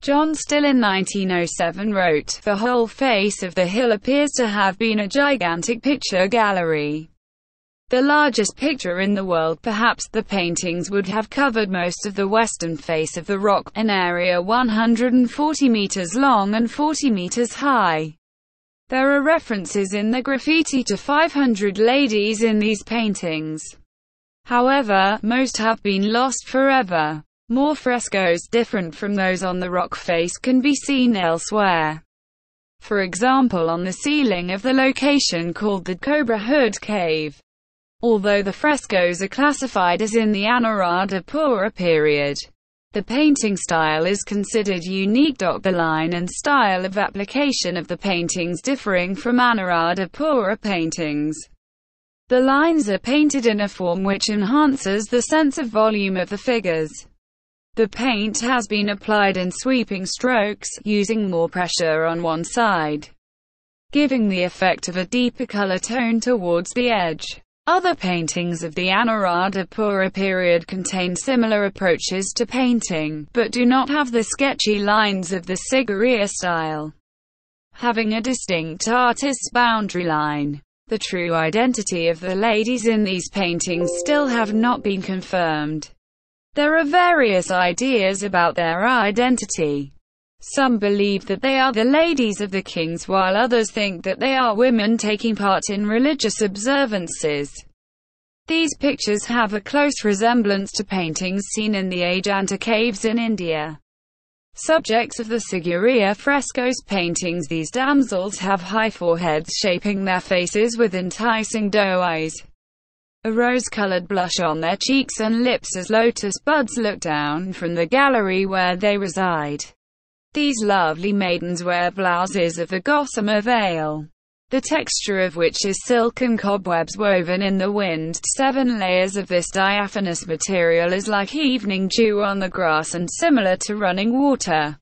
John Still in 1907 wrote, The whole face of the hill appears to have been a gigantic picture gallery. The largest picture in the world perhaps the paintings would have covered most of the western face of the rock, an area 140 meters long and 40 meters high. There are references in the graffiti to 500 ladies in these paintings. However, most have been lost forever. More frescoes different from those on the rock face can be seen elsewhere. For example on the ceiling of the location called the Cobra Hood Cave. Although the frescoes are classified as in the Anuradhapura period, the painting style is considered unique. The line and style of application of the paintings differing from Anuradhapura paintings. The lines are painted in a form which enhances the sense of volume of the figures. The paint has been applied in sweeping strokes, using more pressure on one side, giving the effect of a deeper color tone towards the edge. Other paintings of the Anuradhapura period contain similar approaches to painting, but do not have the sketchy lines of the Sigiriya style, having a distinct artist's boundary line. The true identity of the ladies in these paintings still have not been confirmed. There are various ideas about their identity. Some believe that they are the ladies of the kings while others think that they are women taking part in religious observances. These pictures have a close resemblance to paintings seen in the Ajanta caves in India. Subjects of the Sigiriya frescoes paintings These damsels have high foreheads shaping their faces with enticing doe eyes a rose-colored blush on their cheeks and lips as lotus buds look down from the gallery where they reside. These lovely maidens wear blouses of the gossamer veil, the texture of which is silk and cobwebs woven in the wind. Seven layers of this diaphanous material is like evening dew on the grass and similar to running water.